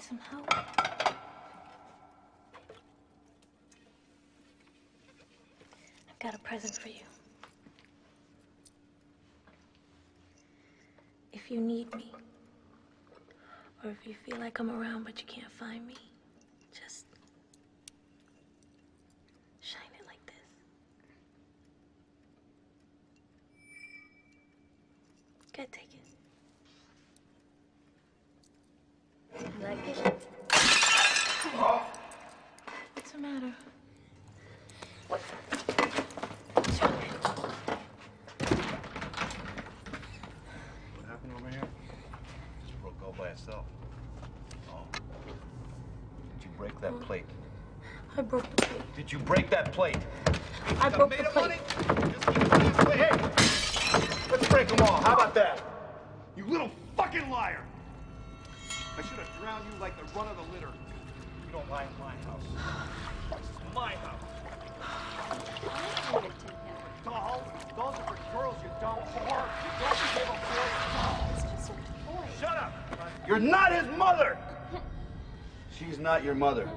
some help? I've got a present for you. If you need me, or if you feel like I'm around but you can't find me, just shine it like this. Good, take it. Like it? What's the matter? What? What happened over here? Just broke all by itself. Oh. Did you break that plate? I broke the plate. Did you break that plate? I broke the plate. Hey! Let's break them all. How about that? You little fucking liar! I should have drowned you like the run of the litter. You don't lie in my house. This is my house. I gave it to him. Dolls? Dolls are for girls, you dumb whore. You don't give a boy It's just a toy. Shut up! You're not his mother! She's not your mother.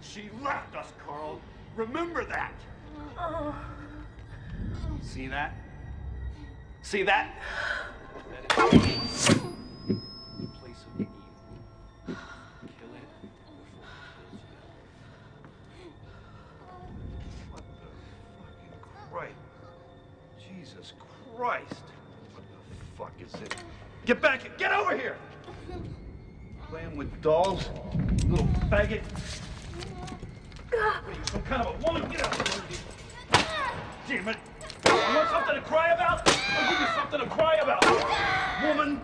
She left us, Carl. Remember that. See that? See that? That is the place of evil. Kill it before it kills you. What Christ? Jesus Christ! What the fuck is it? Get back! Get over here! Playing with dolls, you little faggot. What are you, some kind of a woman? Get out of here! Damn it! You want something to cry about? I'll give you something to cry about. Woman,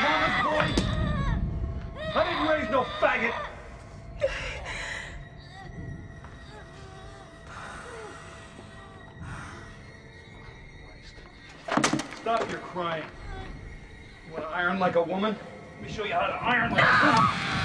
mama's boy. I didn't raise no faggot. Stop your crying. You want to iron like a woman? Let me show you how to iron like a woman.